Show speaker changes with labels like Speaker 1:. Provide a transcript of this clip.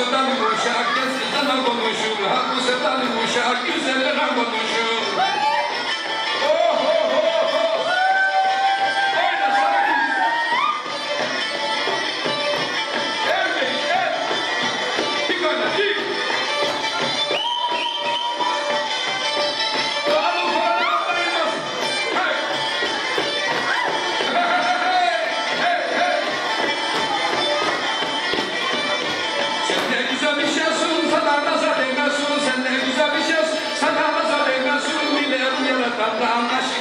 Speaker 1: uşak, geziden konuşur. Ha bu sefer uşak, güzeller Abraham Nascimento.